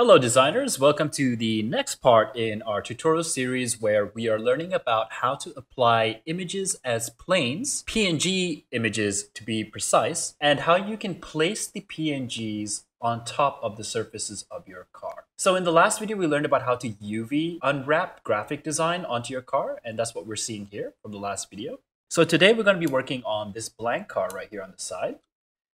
Hello designers, welcome to the next part in our tutorial series where we are learning about how to apply images as planes, PNG images to be precise, and how you can place the PNGs on top of the surfaces of your car. So in the last video, we learned about how to UV unwrap graphic design onto your car, and that's what we're seeing here from the last video. So today we're going to be working on this blank car right here on the side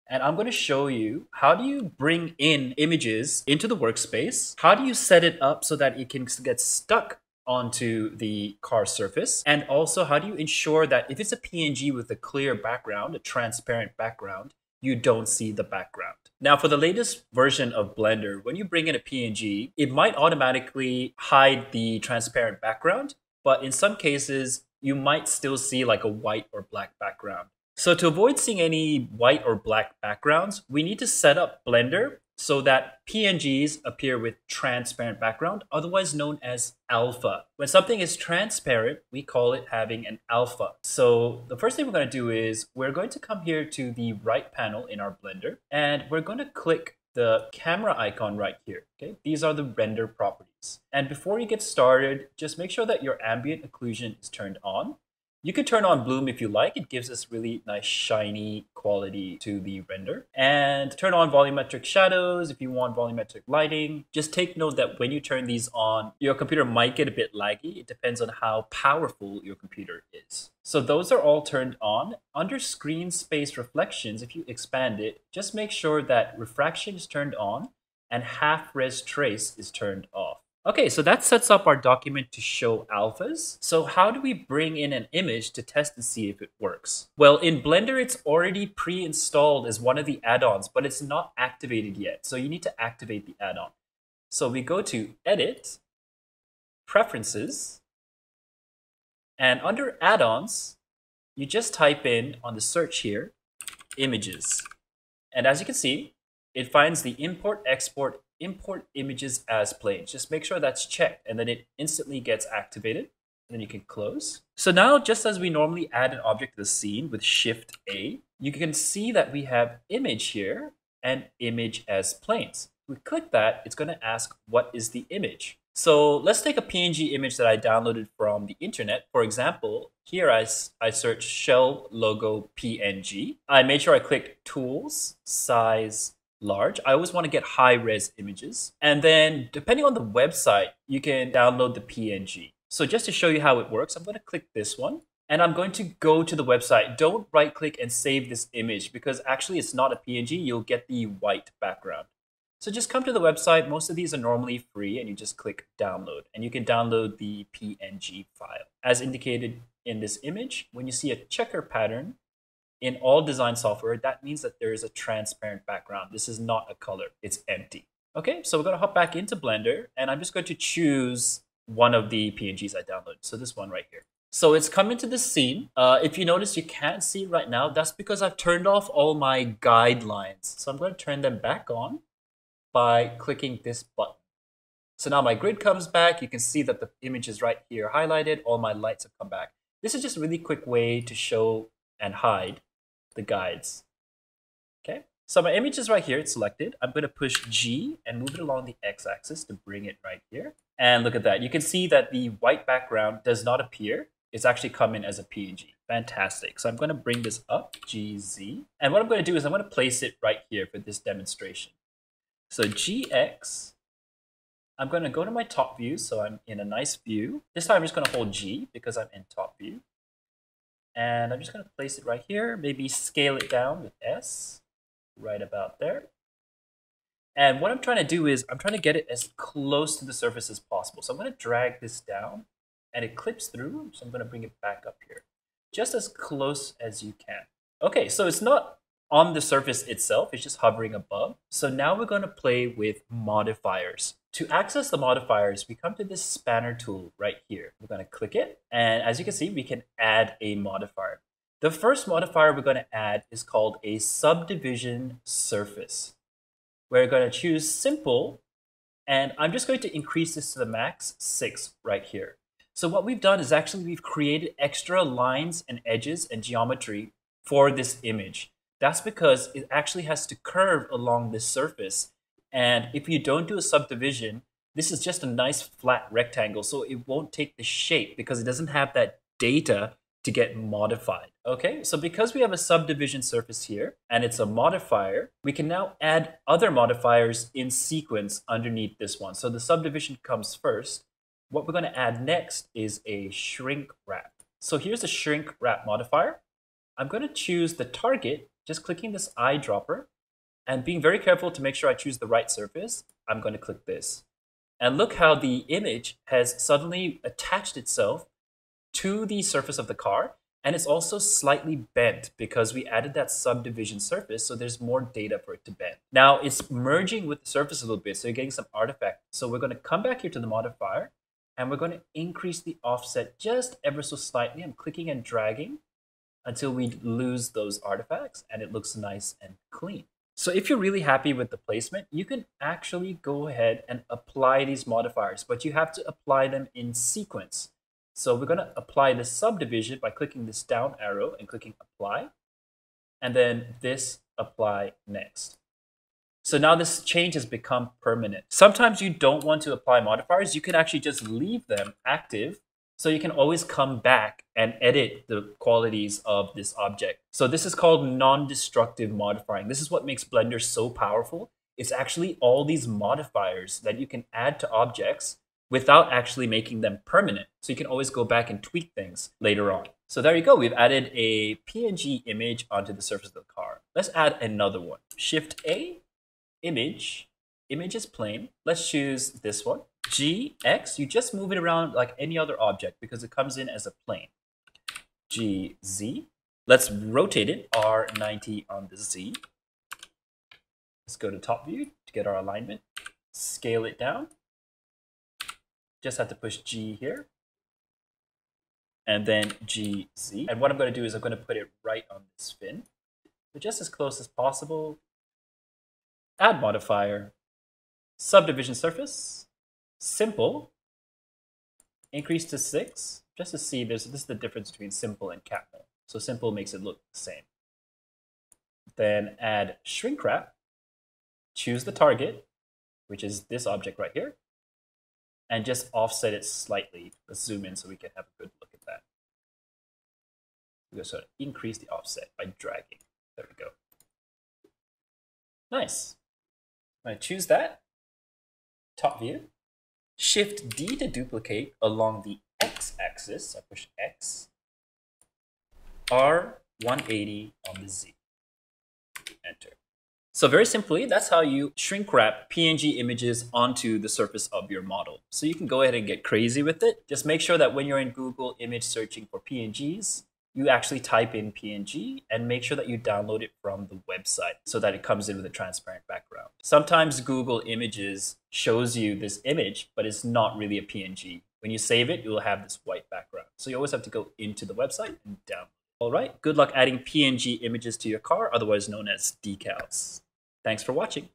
and I'm going to show you how do you bring in images into the workspace? How do you set it up so that it can get stuck onto the car surface? And also, how do you ensure that if it's a PNG with a clear background, a transparent background, you don't see the background? Now, for the latest version of Blender, when you bring in a PNG, it might automatically hide the transparent background, but in some cases, you might still see like a white or black background. So to avoid seeing any white or black backgrounds, we need to set up Blender so that PNGs appear with transparent background, otherwise known as alpha. When something is transparent, we call it having an alpha. So the first thing we're going to do is we're going to come here to the right panel in our Blender, and we're going to click the camera icon right here. Okay, These are the render properties. And before you get started, just make sure that your ambient occlusion is turned on. You can turn on bloom if you like. It gives us really nice shiny quality to the render. And turn on volumetric shadows if you want volumetric lighting. Just take note that when you turn these on, your computer might get a bit laggy. It depends on how powerful your computer is. So those are all turned on. Under screen space reflections, if you expand it, just make sure that refraction is turned on and half res trace is turned off. Okay, so that sets up our document to show alphas. So how do we bring in an image to test and see if it works? Well, in Blender, it's already pre-installed as one of the add-ons, but it's not activated yet. So you need to activate the add-on. So we go to Edit, Preferences, and under Add-ons, you just type in on the search here, Images. And as you can see, it finds the Import, Export, import images as planes. Just make sure that's checked and then it instantly gets activated. And then you can close. So now, just as we normally add an object to the scene with Shift A, you can see that we have image here and image as planes. We click that, it's going to ask what is the image. So let's take a PNG image that I downloaded from the internet. For example, here I, I searched shell logo PNG. I made sure I clicked tools, size, large. I always want to get high res images. And then depending on the website, you can download the PNG. So just to show you how it works, I'm going to click this one and I'm going to go to the website. Don't right click and save this image because actually it's not a PNG. You'll get the white background. So just come to the website. Most of these are normally free and you just click download and you can download the PNG file. As indicated in this image, when you see a checker pattern, in all design software, that means that there is a transparent background. This is not a color, it's empty. Okay, so we're gonna hop back into Blender and I'm just going to choose one of the PNGs I downloaded. So this one right here. So it's come into the scene. Uh, if you notice you can't see right now, that's because I've turned off all my guidelines. So I'm going to turn them back on by clicking this button. So now my grid comes back. You can see that the image is right here highlighted. All my lights have come back. This is just a really quick way to show and hide the guides. Okay, so my image is right here, it's selected. I'm gonna push G and move it along the x-axis to bring it right here. And look at that, you can see that the white background does not appear. It's actually come in as a PNG. Fantastic. So I'm gonna bring this up, GZ. And what I'm gonna do is I'm gonna place it right here for this demonstration. So GX, I'm gonna go to my top view, so I'm in a nice view. This time I'm just gonna hold G because I'm in top view. And I'm just going to place it right here, maybe scale it down with S, right about there. And what I'm trying to do is I'm trying to get it as close to the surface as possible. So I'm going to drag this down and it clips through. So I'm going to bring it back up here, just as close as you can. Okay, so it's not on the surface itself, it's just hovering above. So now we're going to play with modifiers. To access the modifiers, we come to this spanner tool right here. We're going to click it. And as you can see, we can add a modifier. The first modifier we're going to add is called a subdivision surface. We're going to choose simple. And I'm just going to increase this to the max, 6 right here. So what we've done is actually we've created extra lines and edges and geometry for this image. That's because it actually has to curve along this surface And if you don't do a subdivision, this is just a nice flat rectangle, so it won't take the shape because it doesn't have that data to get modified. Okay, so because we have a subdivision surface here and it's a modifier, we can now add other modifiers in sequence underneath this one. So the subdivision comes first. What we're going to add next is a shrink wrap. So here's a shrink wrap modifier. I'm going to choose the target, just clicking this eyedropper and being very careful to make sure I choose the right surface. I'm going to click this. And look how the image has suddenly attached itself to the surface of the car. And it's also slightly bent because we added that subdivision surface, so there's more data for it to bend. Now it's merging with the surface a little bit, so you're getting some artifact. So we're going to come back here to the modifier, and we're going to increase the offset just ever so slightly. I'm clicking and dragging until we lose those artifacts, and it looks nice and clean. So if you're really happy with the placement, you can actually go ahead and apply these modifiers, but you have to apply them in sequence. So we're going to apply the subdivision by clicking this down arrow and clicking apply, and then this apply next. So now this change has become permanent. Sometimes you don't want to apply modifiers. You can actually just leave them active so you can always come back and edit the qualities of this object. So this is called non-destructive modifying. This is what makes Blender so powerful. It's actually all these modifiers that you can add to objects without actually making them permanent. So you can always go back and tweak things later on. So there you go. We've added a PNG image onto the surface of the car. Let's add another one. Shift A, image, image as plane. Let's choose this one. G, X, you just move it around like any other object because it comes in as a plane. G, Z. Let's rotate it, R90 on the Z. Let's go to top view to get our alignment. Scale it down. Just have to push G here. And then GZ. And what I'm going to do is I'm going to put it right on this fin. So just as close as possible. Add modifier. Subdivision surface. Simple. Increase to 6. Just to see, there's, this is the difference between simple and mode. So simple makes it look the same. Then add shrink wrap. Choose the target, which is this object right here and just offset it slightly. Let's zoom in so we can have a good look at that. We're going to increase the offset by dragging. There we go. Nice. I choose that, top view, shift D to duplicate along the x-axis, I push X, R180 on the Z, enter. So very simply, that's how you shrink wrap PNG images onto the surface of your model. So you can go ahead and get crazy with it. Just make sure that when you're in Google image searching for PNGs, you actually type in PNG and make sure that you download it from the website so that it comes in with a transparent background. Sometimes Google Images shows you this image, but it's not really a PNG. When you save it, you will have this white background. So you always have to go into the website and download. All right, good luck adding PNG images to your car, otherwise known as decals. Thanks for watching.